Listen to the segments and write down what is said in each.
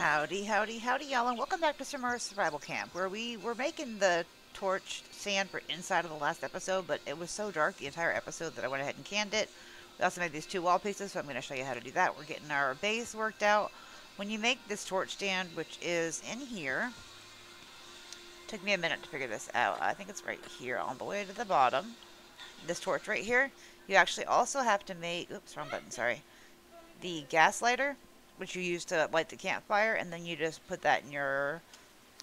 Howdy, howdy, howdy, y'all, and welcome back to Summer Survival Camp, where we were making the torch stand for inside of the last episode, but it was so dark the entire episode that I went ahead and canned it. We also made these two wall pieces, so I'm going to show you how to do that. We're getting our base worked out. When you make this torch stand, which is in here, took me a minute to figure this out. I think it's right here, all the way to the bottom. This torch right here, you actually also have to make, oops, wrong button, sorry, the gas lighter which you use to light the campfire, and then you just put that in your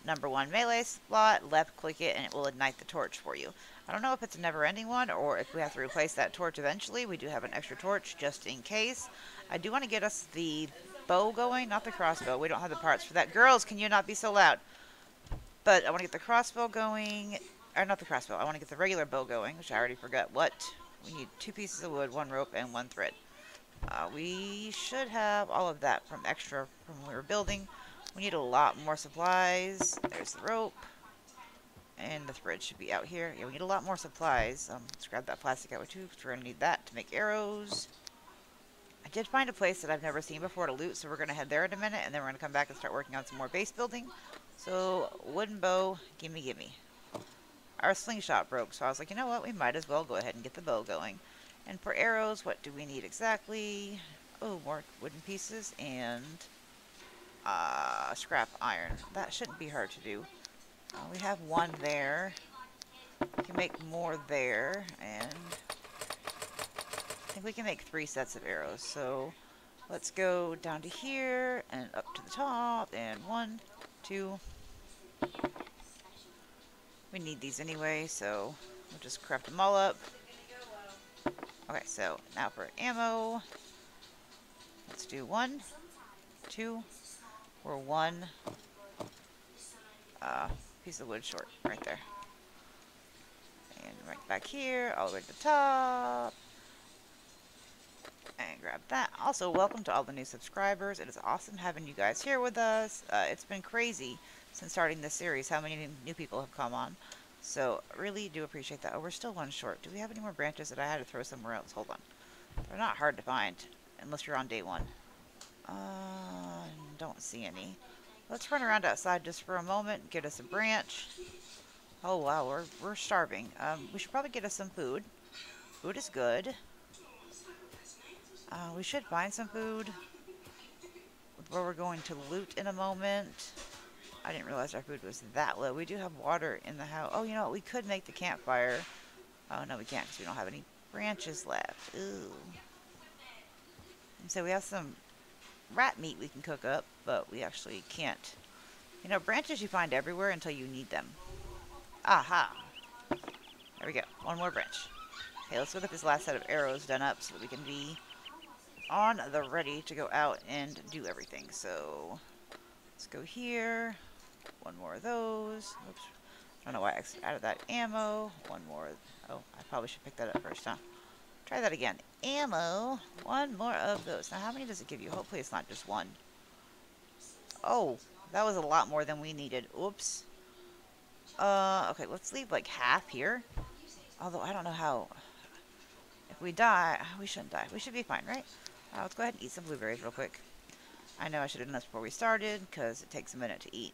number one melee slot, left click it, and it will ignite the torch for you. I don't know if it's a never-ending one, or if we have to replace that torch eventually. We do have an extra torch, just in case. I do want to get us the bow going, not the crossbow. We don't have the parts for that. Girls, can you not be so loud? But I want to get the crossbow going, or not the crossbow, I want to get the regular bow going, which I already forgot what. We need two pieces of wood, one rope, and one thread. Uh, we should have all of that from extra from when we were building. We need a lot more supplies. There's the rope. And the thread should be out here. Yeah, we need a lot more supplies. Um, let's grab that plastic out too, because we're going to need that to make arrows. I did find a place that I've never seen before to loot, so we're going to head there in a minute, and then we're going to come back and start working on some more base building. So, wooden bow, gimme gimme. Our slingshot broke, so I was like, you know what, we might as well go ahead and get the bow going. And for arrows, what do we need exactly? Oh, more wooden pieces and uh, scrap iron. That shouldn't be hard to do. Uh, we have one there. We can make more there, and I think we can make three sets of arrows. So let's go down to here and up to the top, and one, two. We need these anyway, so we'll just craft them all up. Okay, so now for ammo. Let's do one, two, or one uh, piece of wood short right there. And right back here, all the way to the top. And grab that. Also, welcome to all the new subscribers. It is awesome having you guys here with us. Uh, it's been crazy since starting this series how many new people have come on. So, really do appreciate that. Oh, we're still one short. Do we have any more branches that I had to throw somewhere else? Hold on. They're not hard to find, unless you're on day one. Uh, don't see any. Let's run around outside just for a moment, get us a branch. Oh, wow, we're, we're starving. Um, we should probably get us some food. Food is good. Uh, we should find some food where we're going to loot in a moment. I didn't realize our food was that low. We do have water in the house. Oh, you know what? We could make the campfire. Oh, no, we can't because we don't have any branches left. Ooh. And so we have some rat meat we can cook up, but we actually can't. You know, branches you find everywhere until you need them. Aha. There we go. One more branch. Okay, let's go get this last set of arrows done up so that we can be on the ready to go out and do everything. So, let's go here. One more of those. Oops. I don't know why I added that ammo. One more. Oh, I probably should pick that up first, huh? Try that again. Ammo. One more of those. Now, how many does it give you? Hopefully it's not just one. Oh, that was a lot more than we needed. Oops. Uh, okay, let's leave like half here. Although, I don't know how... If we die, we shouldn't die. We should be fine, right? Uh, let's go ahead and eat some blueberries real quick. I know I should have done this before we started, because it takes a minute to eat.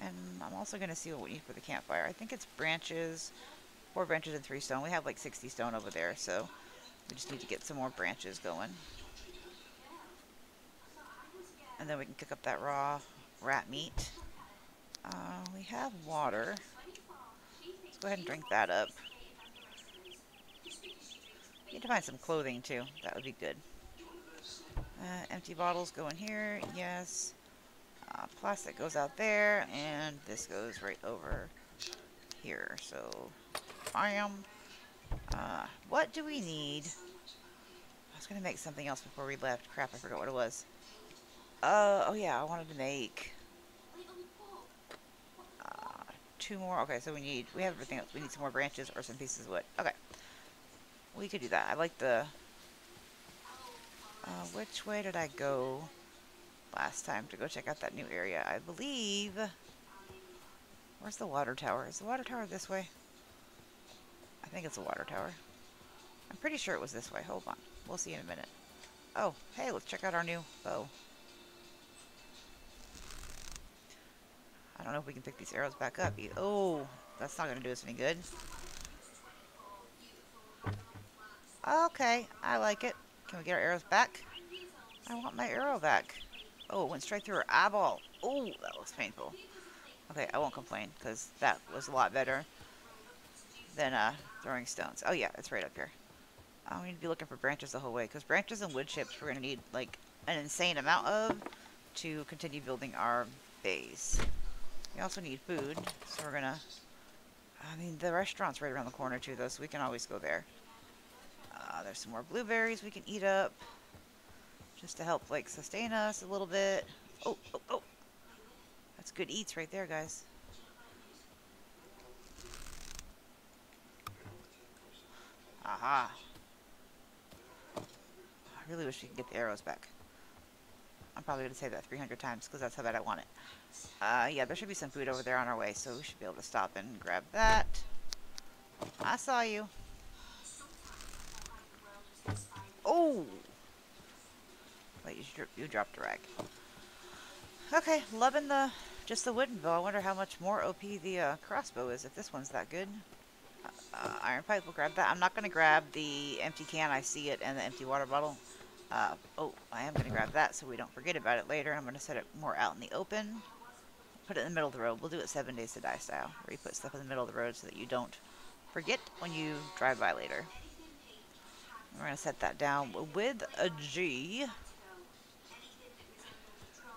And I'm also going to see what we need for the campfire. I think it's branches, four branches and three stone. We have like 60 stone over there, so we just need to get some more branches going. And then we can cook up that raw rat meat. Uh, we have water. Let's go ahead and drink that up. Need to find some clothing too. That would be good. Uh, empty bottles go in here. Yes. Uh, plastic goes out there, and this goes right over here. So, bam. Uh, what do we need? I was going to make something else before we left. Crap, I forgot what it was. Uh, oh yeah, I wanted to make uh, two more. Okay, so we need, we have everything else. We need some more branches or some pieces of wood. Okay. We could do that. I like the, uh, which way did I go? Last time to go check out that new area. I believe... Where's the water tower? Is the water tower this way? I think it's a water tower. I'm pretty sure it was this way. Hold on. We'll see in a minute. Oh, hey, let's check out our new bow. I don't know if we can pick these arrows back up. Oh, that's not going to do us any good. Okay, I like it. Can we get our arrows back? I want my arrow back. Oh, it went straight through her eyeball. Oh, that was painful. Okay, I won't complain, because that was a lot better than uh, throwing stones. Oh yeah, it's right up here. Need to be looking for branches the whole way, because branches and wood chips we're going to need, like, an insane amount of to continue building our base. We also need food, so we're going to... I mean, the restaurant's right around the corner, too, though, so we can always go there. Uh, there's some more blueberries we can eat up. Just to help, like, sustain us a little bit. Oh, oh, oh. That's good eats right there, guys. Aha. I really wish we could get the arrows back. I'm probably going to say that 300 times because that's how bad I want it. Uh, yeah, there should be some food over there on our way, so we should be able to stop and grab that. I saw you. Oh! Wait, you, you dropped a rag. Okay, loving the just the wooden bow. I wonder how much more OP the uh, crossbow is if this one's that good. Uh, uh, iron pipe, we'll grab that. I'm not going to grab the empty can. I see it and the empty water bottle. Uh, oh, I am going to grab that so we don't forget about it later. I'm going to set it more out in the open. Put it in the middle of the road. We'll do it seven days to die style, where you put stuff in the middle of the road so that you don't forget when you drive by later. We're going to set that down with a G.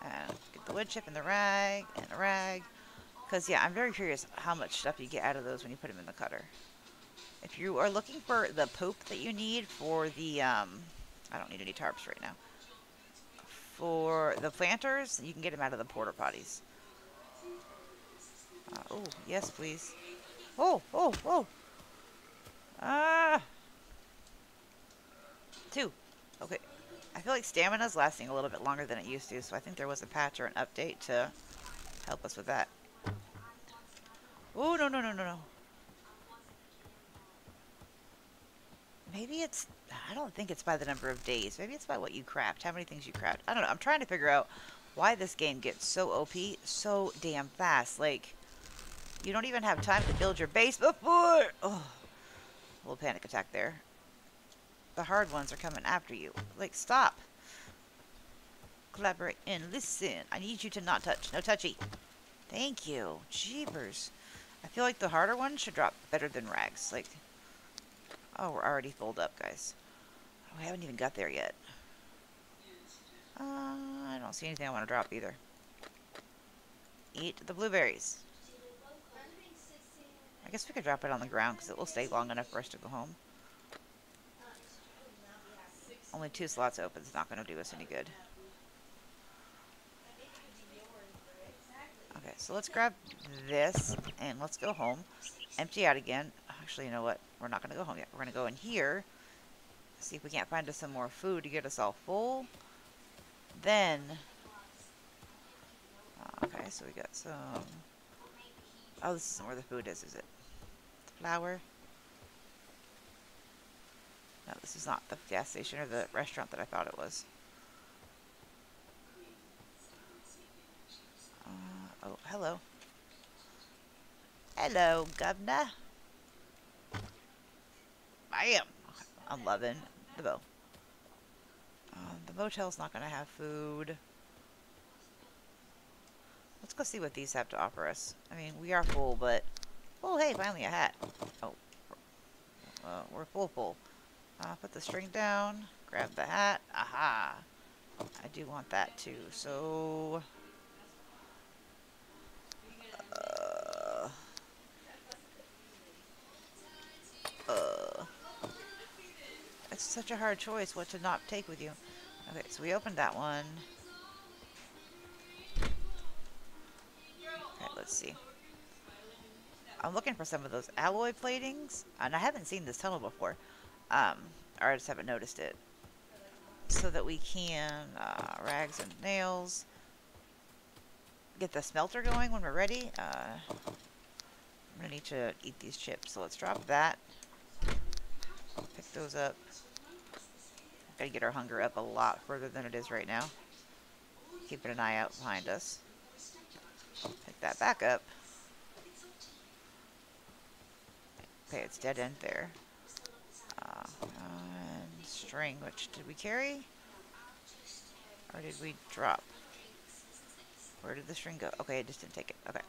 And get the wood chip and the rag and the rag. Because, yeah, I'm very curious how much stuff you get out of those when you put them in the cutter. If you are looking for the poop that you need for the, um, I don't need any tarps right now. For the planters, you can get them out of the porta potties. Uh, oh, yes, please. Oh, oh, oh. Ah. Two. Okay. I feel like stamina's lasting a little bit longer than it used to, so I think there was a patch or an update to help us with that. Oh, no, no, no, no, no. Maybe it's... I don't think it's by the number of days. Maybe it's by what you craft, how many things you craft. I don't know. I'm trying to figure out why this game gets so OP so damn fast. Like, you don't even have time to build your base before... Oh, a little panic attack there the hard ones are coming after you. Like, stop. Collaborate and listen. I need you to not touch. No touchy. Thank you. Jeepers. I feel like the harder ones should drop better than rags. Like, oh, we're already filled up, guys. Oh, we haven't even got there yet. Uh, I don't see anything I want to drop either. Eat the blueberries. I guess we could drop it on the ground because it will stay long enough for us to go home. Only two slots open It's not going to do us any good. Okay, so let's grab this and let's go home. Empty out again. Actually, you know what? We're not going to go home yet. We're going to go in here. See if we can't find us some more food to get us all full. Then... Uh, okay, so we got some... Oh, this isn't where the food is, is it? Flour. No, this is not the gas station or the restaurant that I thought it was. Uh, oh, hello. Hello, governor. Bam! I'm loving the bow. Um, the motel's not going to have food. Let's go see what these have to offer us. I mean, we are full, but... Oh, hey, finally a hat. Oh. Uh, we're full full. Uh, put the string down, grab the hat. Aha! I do want that too, so... Uh, uh, it's such a hard choice what to not take with you. Okay, so we opened that one. Okay, let's see. I'm looking for some of those alloy platings, and I haven't seen this tunnel before um, or I just haven't noticed it. So that we can, uh, rags and nails, get the smelter going when we're ready. Uh, I'm going to need to eat these chips, so let's drop that. Pick those up. Gotta get our hunger up a lot further than it is right now. Keeping an eye out behind us. Pick that back up. Okay, it's dead end there. String, which did we carry? Or did we drop? Where did the string go? Okay, I just didn't take it. Okay.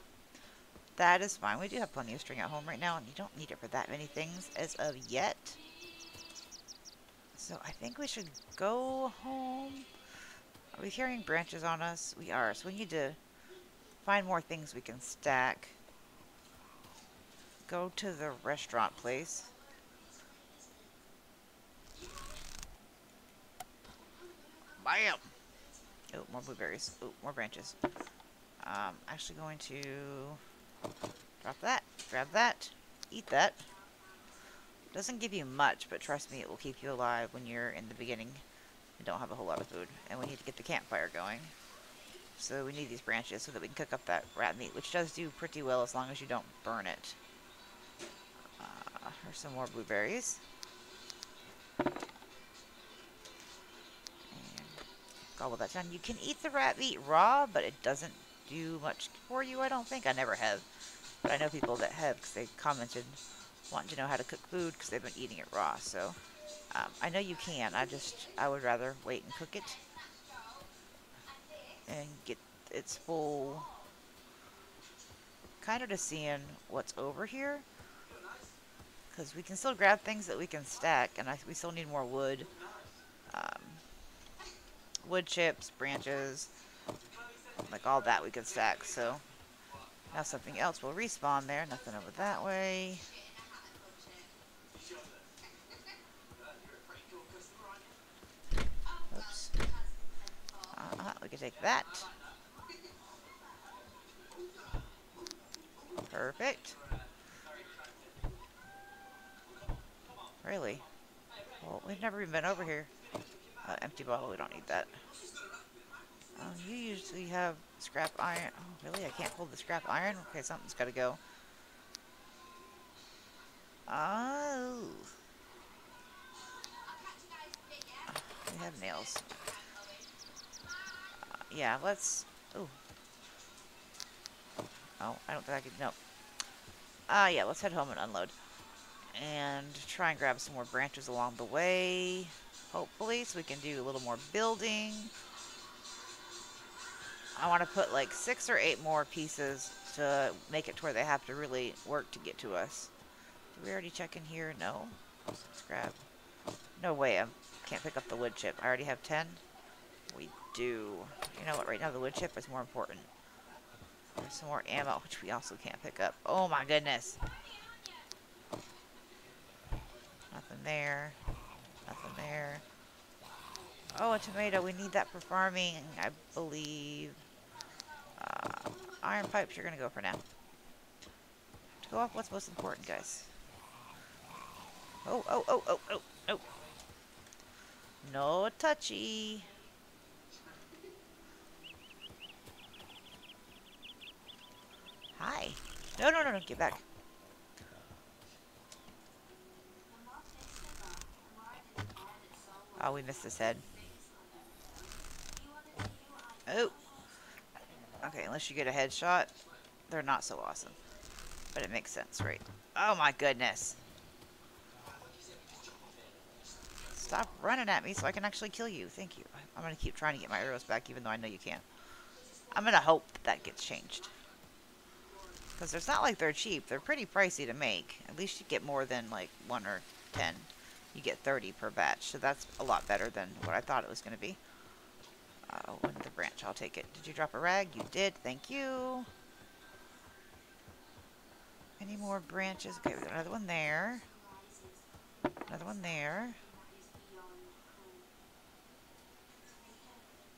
That is fine. We do have plenty of string at home right now, and you don't need it for that many things as of yet. So I think we should go home. Are we carrying branches on us? We are. So we need to find more things we can stack. Go to the restaurant place. Bam! Oh, more blueberries. Oh, more branches. Um, actually going to drop that, grab that, eat that. Doesn't give you much, but trust me, it will keep you alive when you're in the beginning and don't have a whole lot of food. And we need to get the campfire going. So we need these branches so that we can cook up that rat meat, which does do pretty well as long as you don't burn it. Uh, here's some more blueberries. Gobble that down. You can eat the rat meat raw, but it doesn't do much for you, I don't think. I never have. But I know people that have because they commented wanting to know how to cook food because they've been eating it raw. So um, I know you can. I just, I would rather wait and cook it and get its full, kind of to seeing what's over here. Because we can still grab things that we can stack, and I, we still need more wood. Wood chips, branches, like all that we can stack, so... Now something else will respawn there, nothing over that way. Oops. Uh-huh, we can take that. Perfect. Really? Well, we've never even been over here. Uh, empty bottle, we don't need that. Um, you usually have scrap iron. Oh, really? I can't hold the scrap iron? Okay, something's got to go. Oh. We have nails yeah, let's... Oh. Oh, I don't think I could... No. Ah, uh, yeah, let's head home and unload. And try and grab some more branches along the way. So we can do a little more building. I want to put like six or eight more pieces to make it to where they have to really work to get to us. Did we already check in here? No. Let's. No way, I can't pick up the wood chip. I already have 10. We do. You know what, right now the wood chip is more important. There's some more ammo, which we also can't pick up. Oh my goodness. Nothing there. Nothing there. Oh, a tomato. We need that for farming, I believe. Uh, iron pipes, you're going to go for now. To go off what's most important, guys. Oh, oh, oh, oh, oh, oh. No touchy. Hi. No, no, no, no, get back. Oh, we missed his head. Oh. Okay, unless you get a headshot, they're not so awesome. But it makes sense, right? Oh my goodness. Stop running at me so I can actually kill you. Thank you. I'm going to keep trying to get my arrows back even though I know you can't. I'm going to hope that gets changed. Because it's not like they're cheap. They're pretty pricey to make. At least you get more than like 1 or 10. You get 30 per batch. So that's a lot better than what I thought it was going to be. Uh, one the branch. I'll take it. Did you drop a rag? You did. Thank you. Any more branches? Okay, we got another one there. Another one there.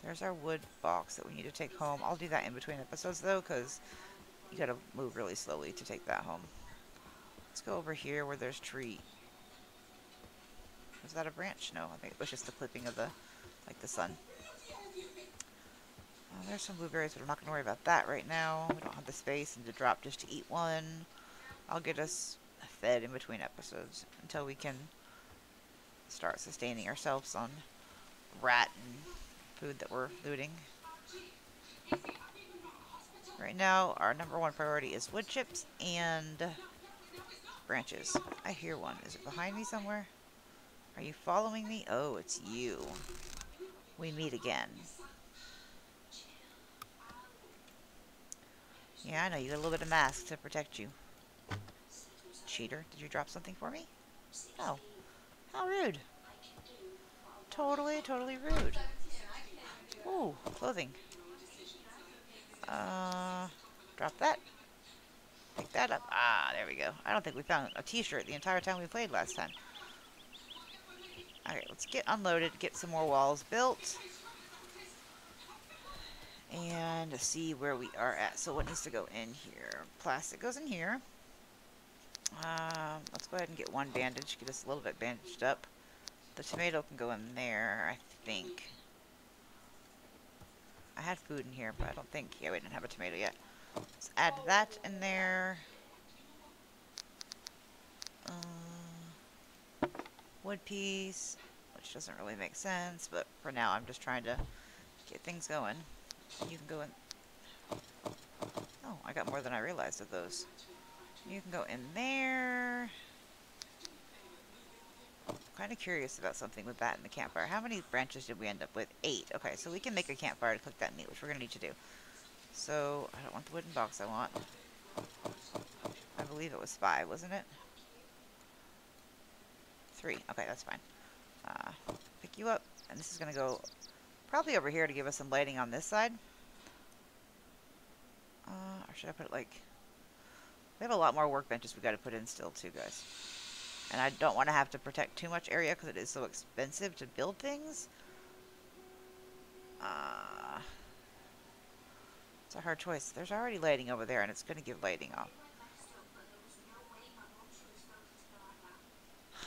There's our wood box that we need to take home. I'll do that in between episodes though, because you gotta move really slowly to take that home. Let's go over here where there's tree. Was that a branch? No, I think it was just the clipping of the, like the sun. Uh, there's some blueberries, but I'm not going to worry about that right now. We don't have the space and to drop just to eat one. I'll get us fed in between episodes until we can start sustaining ourselves on rat and food that we're looting. Right now, our number one priority is wood chips and branches. I hear one. Is it behind me somewhere? Are you following me? Oh, it's you. We meet again. Yeah, I know. You got a little bit of mask to protect you. Cheater. Did you drop something for me? Oh. How rude. Totally, totally rude. Ooh, clothing. Uh, drop that. Pick that up. Ah, there we go. I don't think we found a t-shirt the entire time we played last time. Alright, let's get unloaded, get some more walls built. And see where we are at. So what needs to go in here? Plastic goes in here. Um, let's go ahead and get one bandage, get us a little bit bandaged up. The tomato can go in there, I think. I had food in here, but I don't think... Yeah, we didn't have a tomato yet. Let's add that in there. Uh, wood piece, which doesn't really make sense, but for now I'm just trying to get things going. You can go in... Oh, I got more than I realized of those. You can go in there. Kind of curious about something with that in the campfire. How many branches did we end up with? Eight. Okay, so we can make a campfire to cook that meat, which we're going to need to do. So, I don't want the wooden box I want. I believe it was five, wasn't it? Three. Okay, that's fine. Uh, pick you up, and this is going to go probably over here to give us some lighting on this side. Uh, or should I put it like... We have a lot more workbenches we got to put in still too, guys. And I don't want to have to protect too much area because it is so expensive to build things. Uh, it's a hard choice. There's already lighting over there and it's going to give lighting off.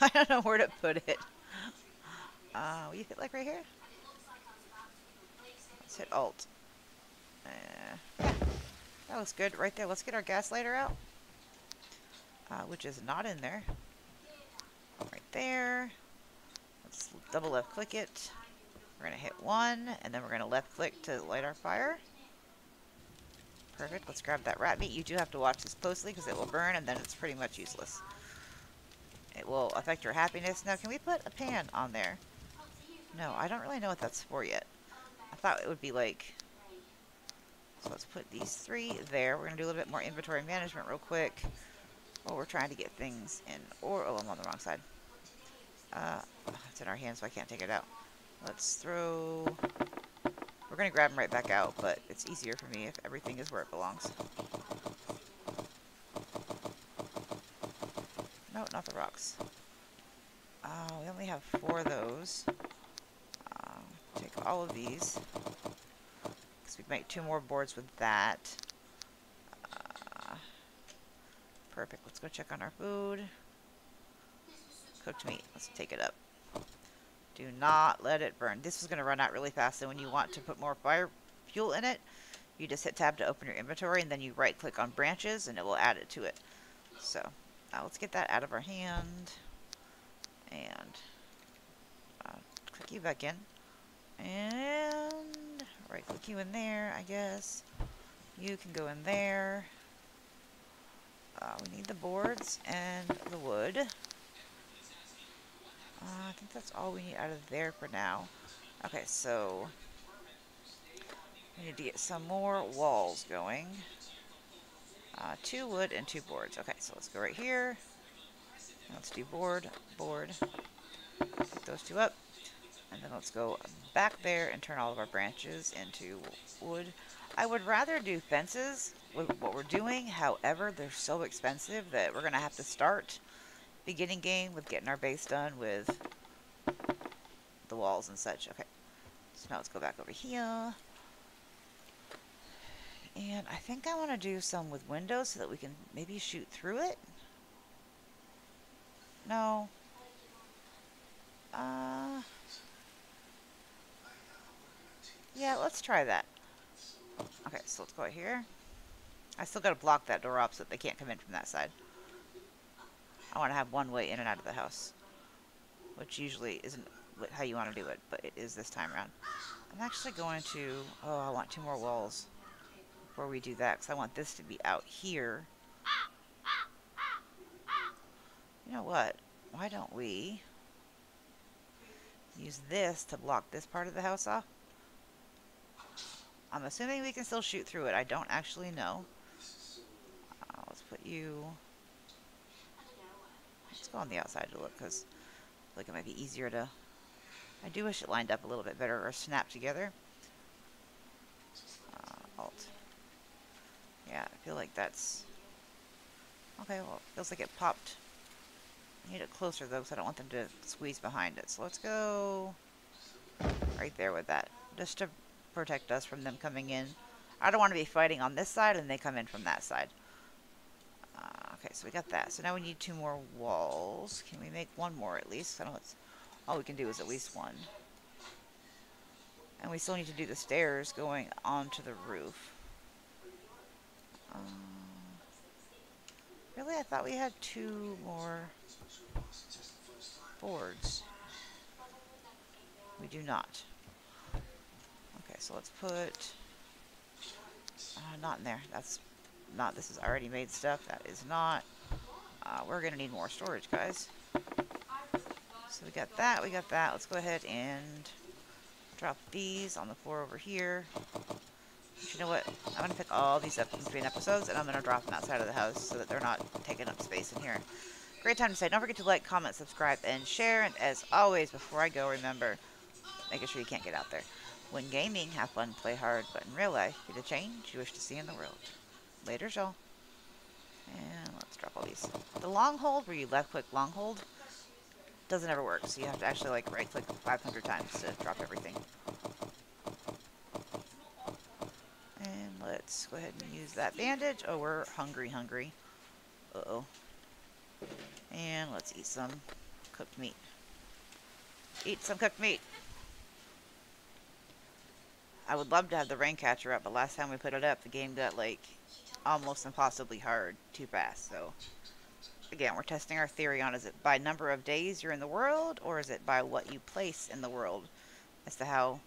I don't know where to put it. Uh, will you hit like right here? Hit Alt. Uh, yeah, that looks good right there. Let's get our gas lighter out uh, which is not in there. Right there. Let's double left click it. We're going to hit one, and then we're going to left click to light our fire. Perfect. Let's grab that rat meat. You do have to watch this closely because it will burn, and then it's pretty much useless. It will affect your happiness. Now, can we put a pan on there? No, I don't really know what that's for yet. I thought it would be like... So let's put these three there. We're going to do a little bit more inventory management real quick. Well, we're trying to get things in, or, oh, I'm on the wrong side. Uh, it's in our hands, so I can't take it out. Let's throw, we're going to grab them right back out, but it's easier for me if everything is where it belongs. No, not the rocks. Uh, we only have four of those. Uh, all of these. Because we make two more boards with that. Perfect. Let's go check on our food. Cooked meat. Let's take it up. Do not let it burn. This is going to run out really fast, and when you want to put more fire fuel in it, you just hit tab to open your inventory, and then you right-click on branches, and it will add it to it. So, now let's get that out of our hand. And uh, click you back in. And right-click you in there, I guess. You can go in there. Uh, we need the boards and the wood. Uh, I think that's all we need out of there for now. Okay, so we need to get some more walls going. Uh, two wood and two boards. Okay, so let's go right here. Let's do board, board. Pick those two up. And then let's go back there and turn all of our branches into wood. I would rather do fences with what we're doing. However, they're so expensive that we're going to have to start beginning game with getting our base done with the walls and such. Okay, so now let's go back over here. And I think I want to do some with windows so that we can maybe shoot through it. No. Uh, yeah, let's try that. Okay, so let's go here. I still got to block that door up so that they can't come in from that side. I want to have one way in and out of the house. Which usually isn't how you want to do it, but it is this time around. I'm actually going to... Oh, I want two more walls before we do that, because I want this to be out here. You know what? Why don't we use this to block this part of the house off? I'm assuming we can still shoot through it. I don't actually know. Uh, let's put you... Let's go on the outside to look, because I like it might be easier to... I do wish it lined up a little bit better or snapped together. Uh, alt. Yeah, I feel like that's... Okay, well, feels like it popped. I need it closer, though, because I don't want them to squeeze behind it. So let's go right there with that, just to protect us from them coming in. I don't want to be fighting on this side and they come in from that side. Uh, okay, so we got that. So now we need two more walls. Can we make one more at least? I don't know. It's, all we can do is at least one. And we still need to do the stairs going onto the roof. Um, really? I thought we had two more boards. We do not. So let's put... Uh, not in there. That's not... This is already made stuff. That is not. Uh, we're going to need more storage, guys. So we got that. We got that. Let's go ahead and drop these on the floor over here. You know what? I'm going to pick all these up in between episodes, and I'm going to drop them outside of the house so that they're not taking up space in here. Great time to say. Don't forget to like, comment, subscribe, and share. And as always, before I go, remember, making sure you can't get out there. When gaming, have fun, play hard, but in real life, be the change you wish to see in the world. Later, y'all. And let's drop all these. The long hold, where you left click long hold, doesn't ever work. So you have to actually like right click 500 times to drop everything. And let's go ahead and use that bandage. Oh, we're hungry, hungry. Uh-oh. And let's eat some cooked meat. Eat some cooked meat. I would love to have the rain catcher up, but last time we put it up, the game got, like, almost impossibly hard too fast, so... Again, we're testing our theory on is it by number of days you're in the world, or is it by what you place in the world as to how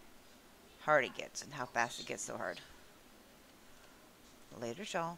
hard it gets and how fast it gets so hard. Later, y'all.